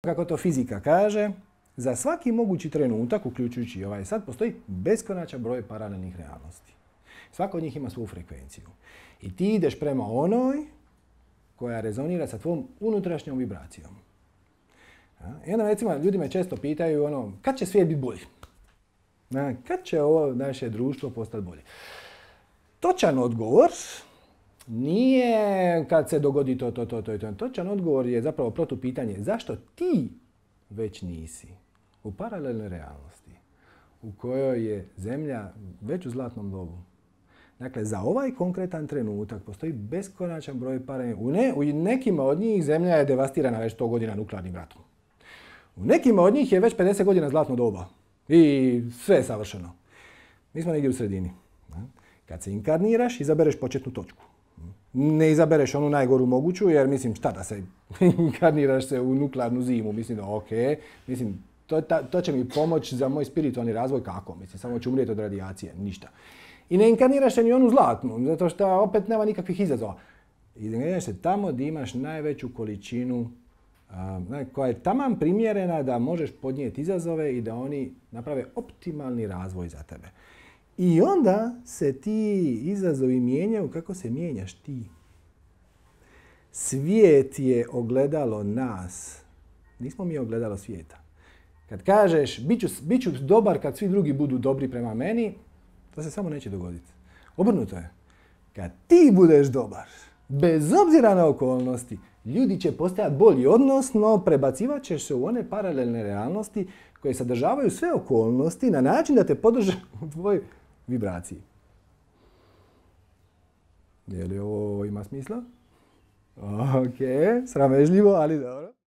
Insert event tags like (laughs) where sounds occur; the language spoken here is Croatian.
kako to fizika kaže, za svaki mogući trenutak, uključujući ovaj sad, postoji beskonačan broj paralelnih realnosti. Svako od njih ima svoju frekvenciju. I ti ideš prema onoj koja rezonira sa tvojom unutrašnjom vibracijom. I onda recimo ljudi me često pitaju ono, kad će svijet biti bolji? Kad će ovo naše društvo postati bolje? Točan odgovor nije kad se dogodi to, to, to, to, to. Točan odgovor je zapravo protupitanje. Zašto ti već nisi u paralelnoj realnosti u kojoj je zemlja već u zlatnom dobu? Dakle, za ovaj konkretan trenutak postoji beskonačan broj paralelnih. U, ne, u nekima od njih zemlja je devastirana već 100 godina nuklearnim ratom. U nekima od njih je već 50 godina zlatno doba. I sve je savršeno. Mi smo negdje u sredini. Kad se inkarniraš, izabereš početnu točku. Ne izabereš onu najgoru moguću, jer mislim šta da se (laughs) inkarniraš se u nuklearnu zimu. Mislim da ok, mislim to, to će mi pomoći za moj spiritualni razvoj kako? Mislim, samo ću umrijeti od radijacije, ništa. I ne inkarniraš se ni onu zlatnu, zato što opet nema nikakvih izazova. Inkarniraš se tamo gdje imaš najveću količinu koja je taman primjerena da možeš podnijeti izazove i da oni naprave optimalni razvoj za tebe. I onda se ti izazovi mijenjaju kako se mijenjaš ti. Svijet je ogledalo nas. Nismo mi ogledalo svijeta. Kad kažeš bit ću, dobar kad svi drugi budu dobri prema meni, to se samo neće dogoditi. Obrnuto je. Kad ti budeš dobar, bez obzira na okolnosti, ljudi će postajati bolji, odnosno prebacivat ćeš se u one paralelne realnosti koje sadržavaju sve okolnosti na način da te podrže u tvojoj vibraciji. Je li ovo ima smisla? Ok, sramežljivo, ali dobro.